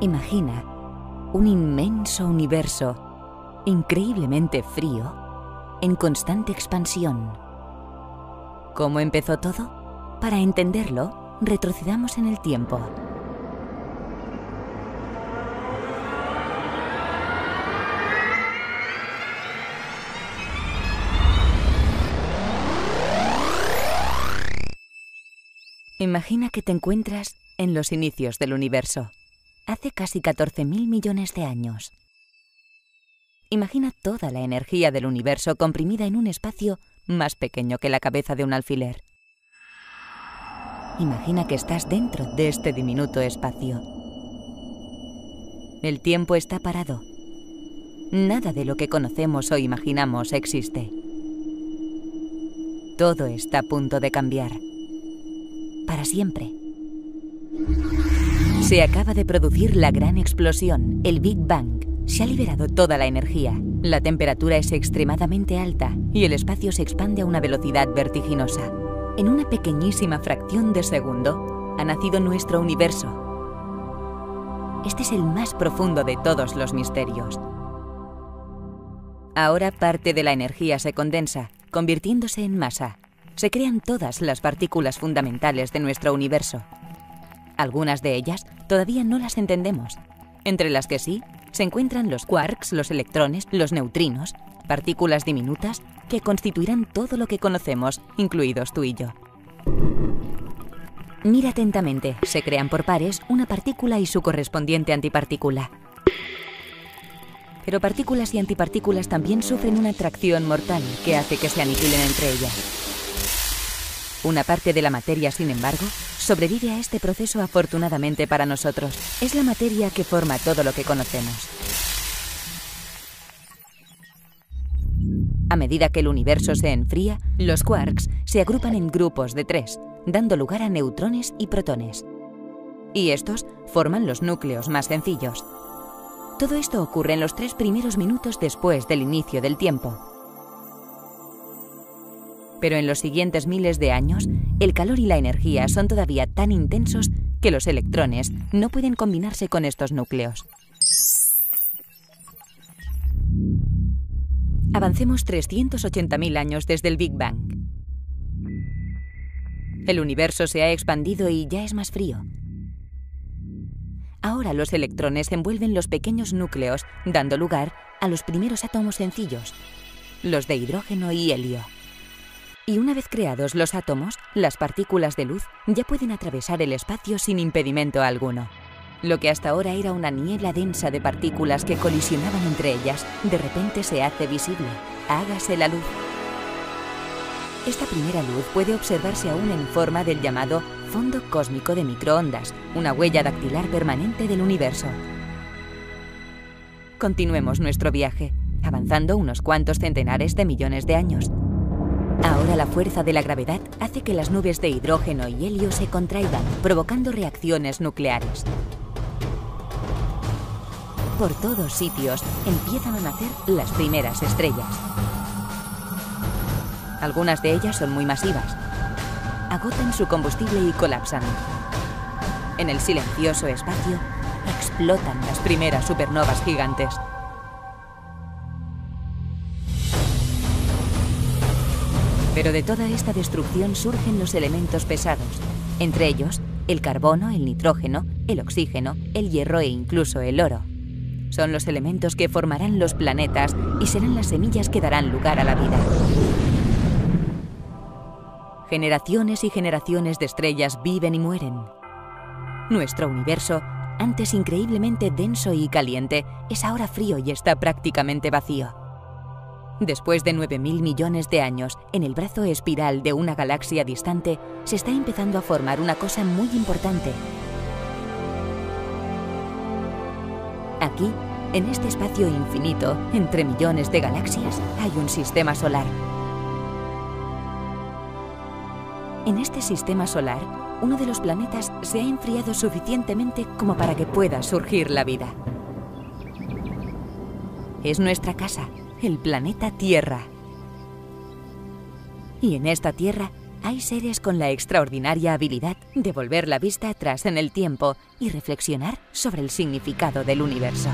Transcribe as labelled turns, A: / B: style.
A: Imagina un inmenso universo, increíblemente frío, en constante expansión. ¿Cómo empezó todo? Para entenderlo, retrocedamos en el tiempo. Imagina que te encuentras en los inicios del universo, hace casi 14.000 millones de años. Imagina toda la energía del universo comprimida en un espacio más pequeño que la cabeza de un alfiler. Imagina que estás dentro de este diminuto espacio. El tiempo está parado. Nada de lo que conocemos o imaginamos existe. Todo está a punto de cambiar para siempre. Se acaba de producir la gran explosión, el Big Bang. Se ha liberado toda la energía. La temperatura es extremadamente alta y el espacio se expande a una velocidad vertiginosa. En una pequeñísima fracción de segundo ha nacido nuestro universo. Este es el más profundo de todos los misterios. Ahora parte de la energía se condensa, convirtiéndose en masa se crean todas las partículas fundamentales de nuestro universo. Algunas de ellas todavía no las entendemos. Entre las que sí se encuentran los quarks, los electrones, los neutrinos, partículas diminutas que constituirán todo lo que conocemos, incluidos tú y yo. Mira atentamente, se crean por pares una partícula y su correspondiente antipartícula. Pero partículas y antipartículas también sufren una atracción mortal que hace que se aniquilen entre ellas. Una parte de la materia, sin embargo, sobrevive a este proceso afortunadamente para nosotros. Es la materia que forma todo lo que conocemos. A medida que el universo se enfría, los quarks se agrupan en grupos de tres, dando lugar a neutrones y protones. Y estos forman los núcleos más sencillos. Todo esto ocurre en los tres primeros minutos después del inicio del tiempo, pero en los siguientes miles de años, el calor y la energía son todavía tan intensos que los electrones no pueden combinarse con estos núcleos. Avancemos 380.000 años desde el Big Bang. El universo se ha expandido y ya es más frío. Ahora los electrones envuelven los pequeños núcleos, dando lugar a los primeros átomos sencillos, los de hidrógeno y helio. Y una vez creados los átomos, las partículas de luz ya pueden atravesar el espacio sin impedimento alguno. Lo que hasta ahora era una niebla densa de partículas que colisionaban entre ellas, de repente se hace visible. Hágase la luz. Esta primera luz puede observarse aún en forma del llamado fondo cósmico de microondas, una huella dactilar permanente del universo. Continuemos nuestro viaje, avanzando unos cuantos centenares de millones de años. Ahora la fuerza de la gravedad hace que las nubes de hidrógeno y helio se contraigan, provocando reacciones nucleares. Por todos sitios empiezan a nacer las primeras estrellas. Algunas de ellas son muy masivas. Agotan su combustible y colapsan. En el silencioso espacio explotan las primeras supernovas gigantes. Pero de toda esta destrucción surgen los elementos pesados, entre ellos el carbono, el nitrógeno, el oxígeno, el hierro e incluso el oro. Son los elementos que formarán los planetas y serán las semillas que darán lugar a la vida. Generaciones y generaciones de estrellas viven y mueren. Nuestro universo, antes increíblemente denso y caliente, es ahora frío y está prácticamente vacío. Después de 9.000 millones de años, en el brazo espiral de una galaxia distante, se está empezando a formar una cosa muy importante. Aquí, en este espacio infinito, entre millones de galaxias, hay un sistema solar. En este sistema solar, uno de los planetas se ha enfriado suficientemente como para que pueda surgir la vida. Es nuestra casa, el planeta Tierra. Y en esta Tierra hay seres con la extraordinaria habilidad de volver la vista atrás en el tiempo y reflexionar sobre el significado del universo.